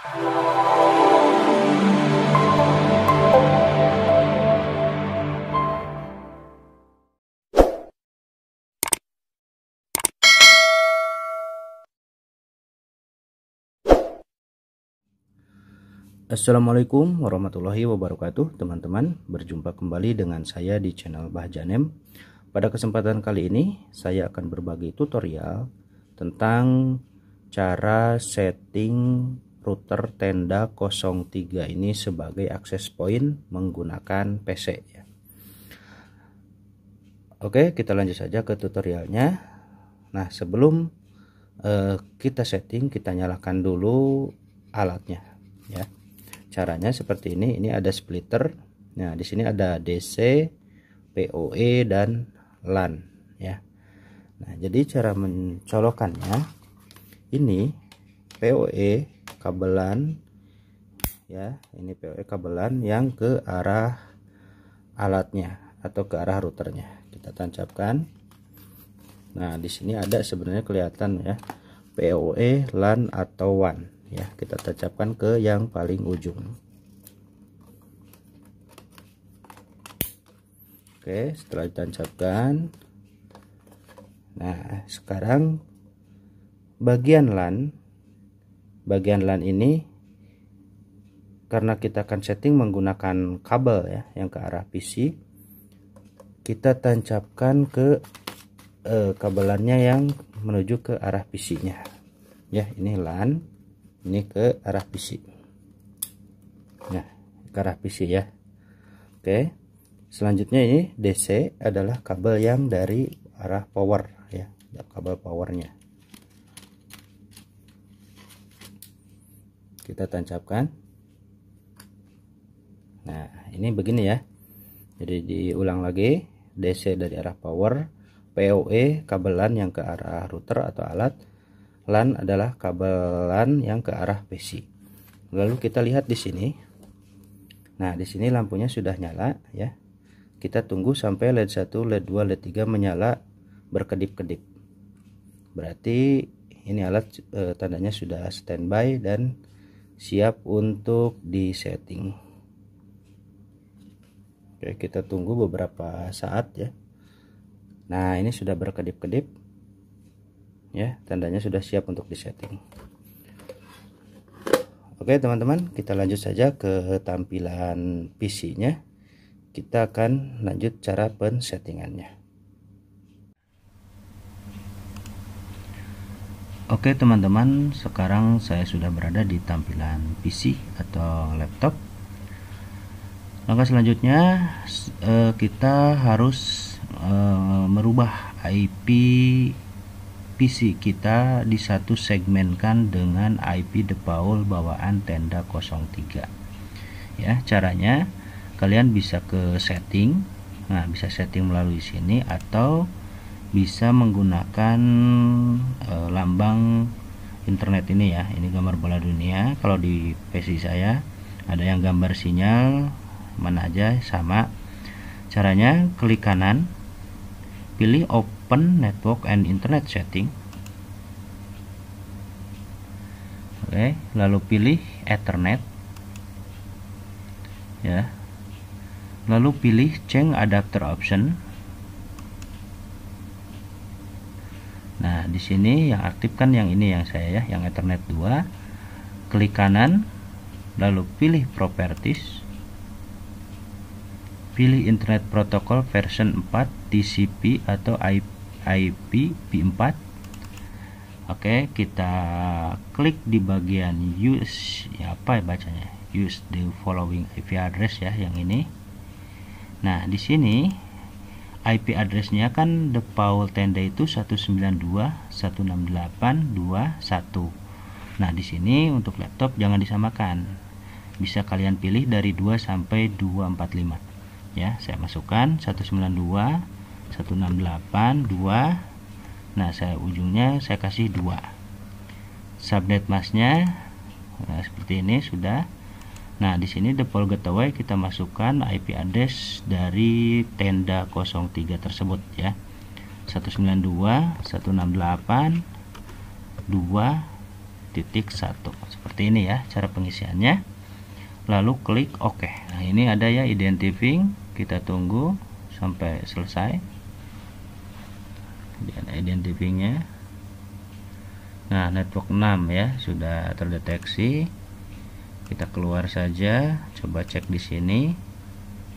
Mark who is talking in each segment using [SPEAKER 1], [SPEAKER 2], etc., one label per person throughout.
[SPEAKER 1] Assalamualaikum warahmatullahi wabarakatuh teman-teman. Berjumpa kembali dengan saya di channel Bahjanem Pada kesempatan kali ini saya akan berbagi tutorial Tentang cara setting router tenda 03 ini sebagai akses point menggunakan PC ya. Oke kita lanjut saja ke tutorialnya. Nah sebelum uh, kita setting kita nyalakan dulu alatnya ya. Caranya seperti ini. Ini ada splitter. Nah di sini ada DC PoE dan LAN ya. Nah jadi cara mencolokkannya ini PoE kabelan ya ini PoE kabelan yang ke arah alatnya atau ke arah routernya. Kita tancapkan. Nah di sini ada sebenarnya kelihatan ya PoE LAN atau WAN ya. Kita tancapkan ke yang paling ujung. Oke setelah ditancapkan. Nah sekarang bagian LAN bagian LAN ini karena kita akan setting menggunakan kabel ya yang ke arah PC kita tancapkan ke eh, kabelannya yang menuju ke arah PC nya ya ini LAN ini ke arah PC nah ke arah PC ya. Oke selanjutnya ini DC adalah kabel yang dari arah power ya kabel powernya kita tancapkan nah ini begini ya jadi diulang lagi DC dari arah power PoE kabelan yang ke arah router atau alat LAN adalah kabel LAN yang ke arah PC. Lalu kita lihat di sini. Nah, di sini lampunya sudah nyala ya. Kita tunggu sampai LED 1, LED 2, LED 3 menyala berkedip-kedip. Berarti ini alat e, tandanya sudah standby dan siap untuk disetting. Oke, kita tunggu beberapa saat ya. Nah, ini sudah berkedip-kedip ya tandanya sudah siap untuk disetting oke teman-teman kita lanjut saja ke tampilan PC nya kita akan lanjut cara pensettingannya Oke teman-teman sekarang saya sudah berada di tampilan PC atau laptop. Langkah selanjutnya eh, kita harus eh, merubah IP PC kita di satu segmenkan dengan IP default bawaan tenda 03 ya caranya kalian bisa ke setting. Nah bisa setting melalui sini atau bisa menggunakan e, lambang internet ini ya. Ini gambar bola dunia. Kalau di PC saya ada yang gambar sinyal mana aja sama. Caranya klik kanan pilih open network and internet setting. Oke lalu pilih ethernet. Ya. Lalu pilih change adapter option nah di sini yang aktif kan yang ini yang saya ya yang ethernet 2 klik kanan lalu pilih properties. Pilih internet protocol version 4 TCP atau IP v4 Oke kita klik di bagian use ya apa ya bacanya? Use the following IP address ya yang ini. Nah di sini IP addressnya kan default tenda itu 192.168.21 nah di sini untuk laptop jangan disamakan. Bisa kalian pilih dari 2 sampai 245 ya saya masukkan 192 168 2 nah saya ujungnya saya kasih 2 subnet masnya nah, seperti ini sudah nah di sini default gateway kita masukkan IP address dari tenda 03 tersebut ya. 192 168 2 titik satu. Seperti ini ya cara pengisiannya. Lalu klik OK. Nah ini ada ya identifying kita tunggu sampai selesai. Ini ada identifyingnya nah network 6 ya sudah terdeteksi kita keluar saja coba cek di sini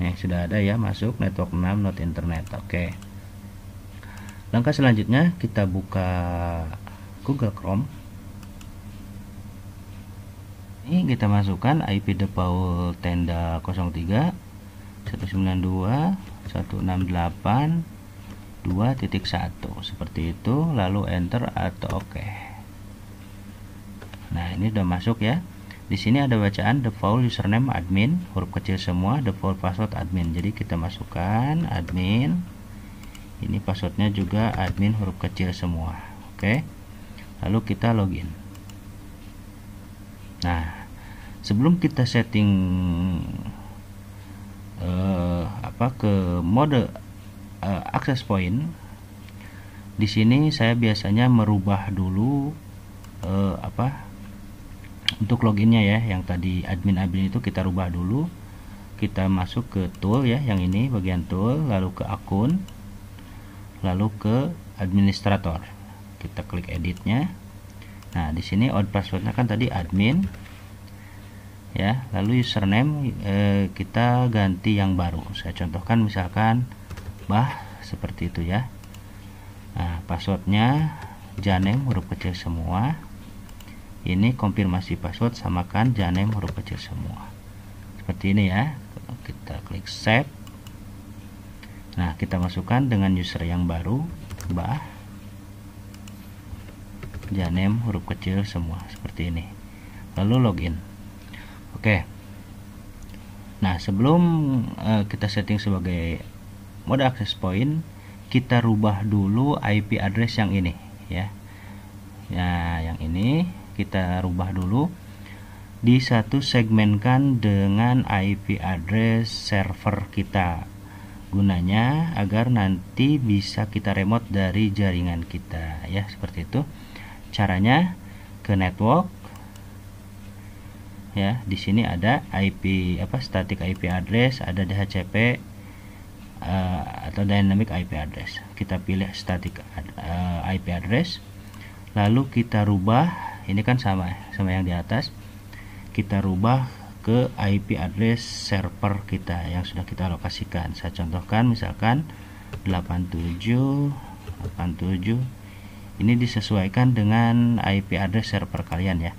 [SPEAKER 1] Nih, sudah ada ya masuk network 6 not internet. Oke. Langkah selanjutnya kita buka Google Chrome. Ini kita masukkan IP default tenda 03 192 168 2.1 seperti itu lalu enter atau oke. Nah, ini sudah masuk ya. Di sini ada bacaan default username admin, huruf kecil semua, default password admin. Jadi kita masukkan admin. Ini passwordnya juga admin huruf kecil semua. Oke. Lalu kita login. Nah, sebelum kita setting uh, apa ke mode uh, access point, di sini saya biasanya merubah dulu uh, apa untuk loginnya ya yang tadi admin-admin itu kita rubah dulu. Kita masuk ke tool ya yang ini bagian tool lalu ke akun lalu ke administrator. Kita klik editnya. Nah di sini old passwordnya kan tadi admin. Ya lalu username eh, kita ganti yang baru. Saya contohkan misalkan bah seperti itu ya. Nah passwordnya janem huruf kecil semua ini konfirmasi password samakan janem huruf kecil semua. Seperti ini ya. Kita klik save. Nah kita masukkan dengan user yang baru bah janem huruf kecil semua seperti ini. Lalu login. Oke. Nah sebelum uh, kita setting sebagai mode access point kita rubah dulu IP address yang ini ya. Ya yang ini kita rubah dulu. Di satu segmenkan dengan IP address server kita. Gunanya agar nanti bisa kita remote dari jaringan kita ya seperti itu. Caranya ke network. Ya di sini ada IP apa static IP address ada DHCP uh, eh, atau dynamic IP address. Kita pilih static uh, eh, IP address. Lalu kita rubah ini kan sama sama yang di atas. Kita rubah ke IP address server kita yang sudah kita alokasikan. Saya contohkan misalkan 87 87 ini disesuaikan dengan IP address server kalian ya.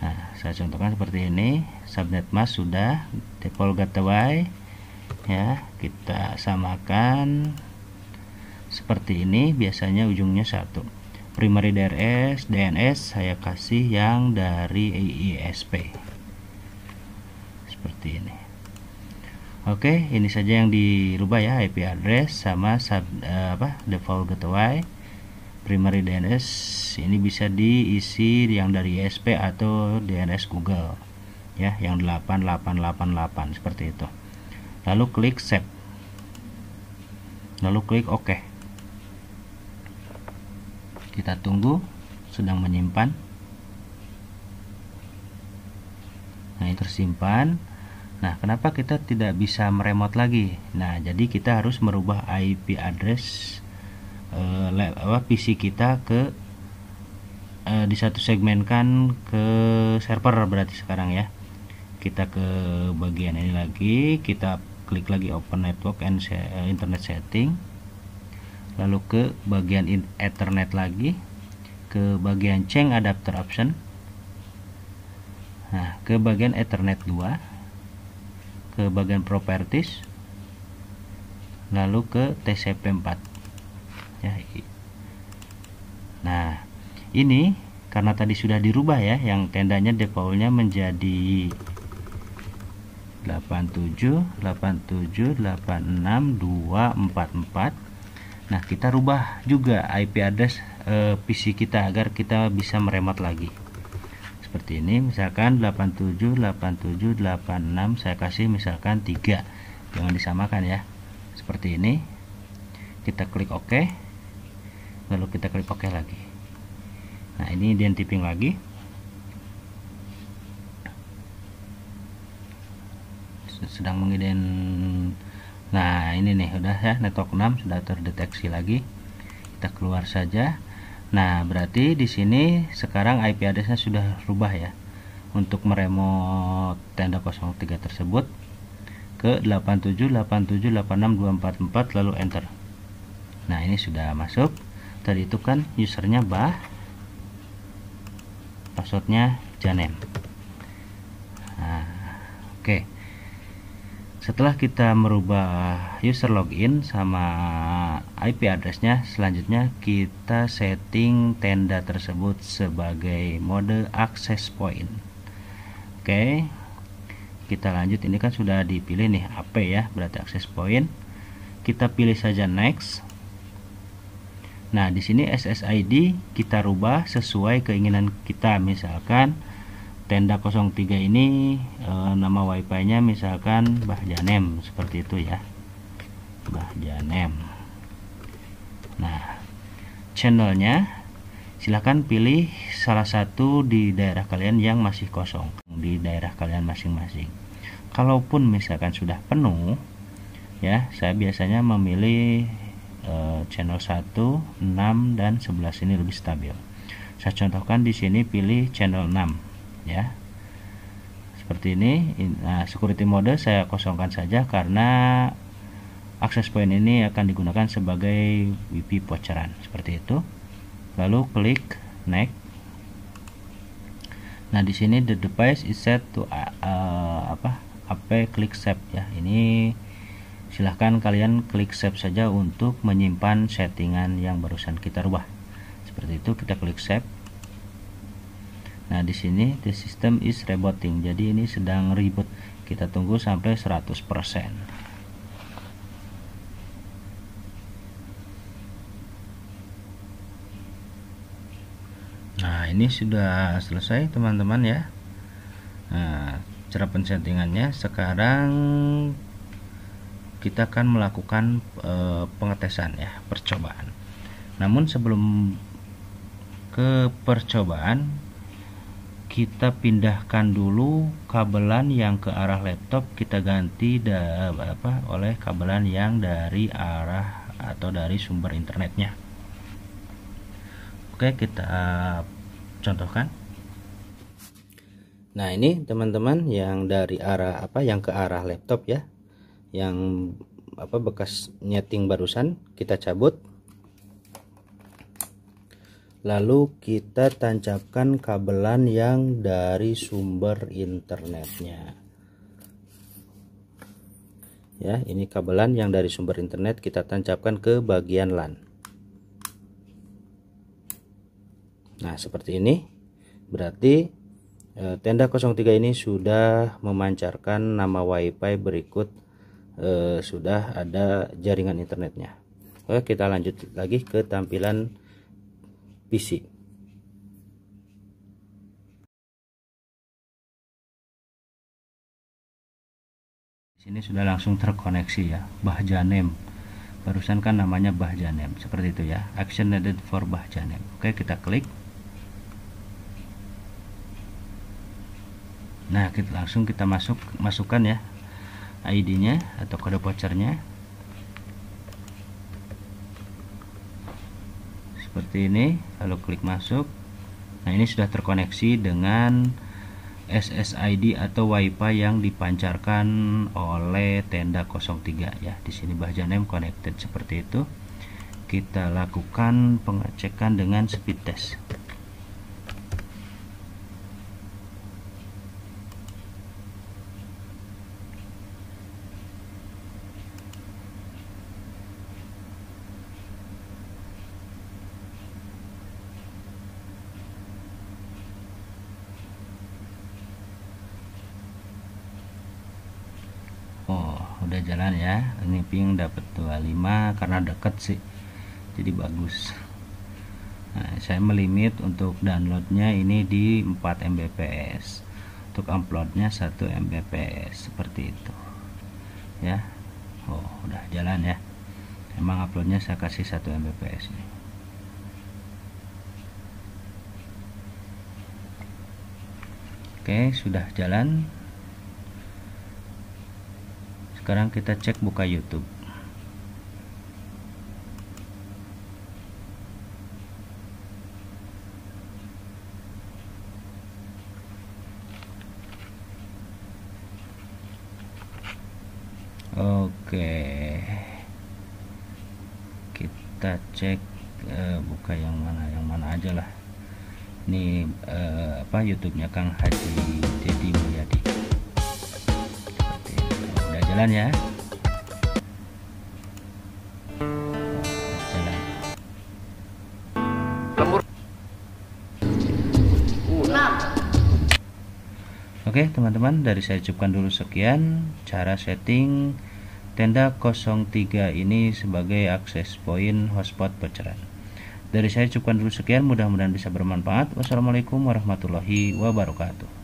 [SPEAKER 1] Nah saya contohkan seperti ini. Subnet mask sudah default gateway ya kita samakan seperti ini biasanya ujungnya satu primary DRS DNS saya kasih yang dari IISP seperti ini. Oke ini saja yang dirubah ya IP address sama sub, uh, apa default gateway primary DNS ini bisa diisi yang dari ISP atau DNS Google ya yang 8888 seperti itu. Lalu klik save. Lalu klik OK kita tunggu sedang menyimpan. Nah ini tersimpan. Nah kenapa kita tidak bisa meremot lagi? Nah jadi kita harus merubah IP address uh, PC kita ke uh, di satu segmenkan ke server berarti sekarang ya. Kita ke bagian ini lagi kita klik lagi open network and internet setting lalu ke bagian Ethernet lagi. Ke bagian change adapter option. Nah ke bagian Ethernet 2 ke bagian properties. Lalu ke TCP 4 ya nah ini karena tadi sudah dirubah ya yang tendanya defaultnya menjadi 87 87 86 244 Nah, kita rubah juga IP address e, PC kita agar kita bisa meremote lagi. Seperti ini, misalkan 878786 saya kasih misalkan 3. Jangan disamakan ya. Seperti ini. Kita klik OK. Lalu kita klik OK lagi. nah ini identifying lagi sedang mengiden nah ini nih udah ya network 6 sudah terdeteksi lagi. Kita keluar saja. Nah berarti di sini sekarang IP addressnya sudah rubah ya untuk meremot tenda 03 tersebut ke 8787862444 lalu enter. Nah ini sudah masuk. Tadi itu kan usernya bah passwordnya janem. Nah, oke. okay setelah kita merubah user login sama IP addressnya selanjutnya kita setting tenda tersebut sebagai mode access point. Oke kita lanjut. Ini kan sudah dipilih nih AP ya berarti access point. Kita pilih saja next. Nah di sini SSID kita rubah sesuai keinginan kita. Misalkan tenda 03 ini e, nama wifi nya misalkan Bahjanem seperti itu ya. Bahjanem nah channelnya silahkan pilih salah satu di daerah kalian yang masih kosong di daerah kalian masing-masing. Kalaupun misalkan sudah penuh ya saya biasanya memilih e, channel 1 6 dan 11 ini lebih stabil. Saya contohkan di sini pilih channel 6 ya. Seperti ini. Nah security mode saya kosongkan saja karena akses point ini akan digunakan sebagai WiFi bocoran. Seperti itu. Lalu klik next. Nah di sini the device is set to uh, apa apa klik save ya. Ini silahkan kalian klik save saja untuk menyimpan settingan yang barusan kita rubah. Seperti itu kita klik save Nah, di sini the system is rebooting. Jadi ini sedang reboot. Kita tunggu sampai 100%. Nah, ini sudah selesai teman-teman ya. Nah, cara pensettingannya sekarang kita akan melakukan e, pengetesan ya, percobaan. Namun sebelum ke percobaan kita pindahkan dulu kabelan yang ke arah laptop kita ganti da, apa oleh kabelan yang dari arah atau dari sumber internetnya. Oke kita contohkan. Nah ini teman-teman yang dari arah apa yang ke arah laptop ya yang apa bekas nyeting barusan kita cabut lalu kita tancapkan kabelan yang dari sumber internetnya. Ya ini kabelan yang dari sumber internet kita tancapkan ke bagian LAN. Nah seperti ini. Berarti e, tenda 03 ini sudah memancarkan nama wifi berikut e, sudah ada jaringan internetnya. Oke kita lanjut lagi ke tampilan PC. Sini sudah langsung terkoneksi ya, Bahjanem. Barusan kan namanya Bahjanem, seperti itu ya. Action needed for Bahjanem. Oke, kita klik. Nah, kita langsung kita masuk masukkan ya ID-nya atau kode vouchernya seperti ini lalu klik masuk. Nah ini sudah terkoneksi dengan SSID atau WiFi yang dipancarkan oleh tenda 03 ya di sini Bahjanem connected seperti itu. Kita lakukan pengecekan dengan speed test udah jalan ya. Ini ping dapat 25 karena deket sih. Jadi bagus. Nah, saya melimit untuk downloadnya ini di 4 Mbps. Untuk uploadnya 1 Mbps seperti itu. Ya. Oh udah jalan ya. Emang uploadnya saya kasih 1 Mbps nih Oke sudah jalan sekarang kita cek buka YouTube. Oke. Kita cek uh, buka yang mana yang mana aja lah. Ini uh, apa YouTube-nya Kang Haji Dedi jalan ya. Jalan. Oke teman-teman dari saya cukupkan dulu sekian cara setting tenda 03 ini sebagai akses point hotspot bocoran. Dari saya cukupkan dulu sekian mudah-mudahan bisa bermanfaat. Wassalamualaikum warahmatullahi wabarakatuh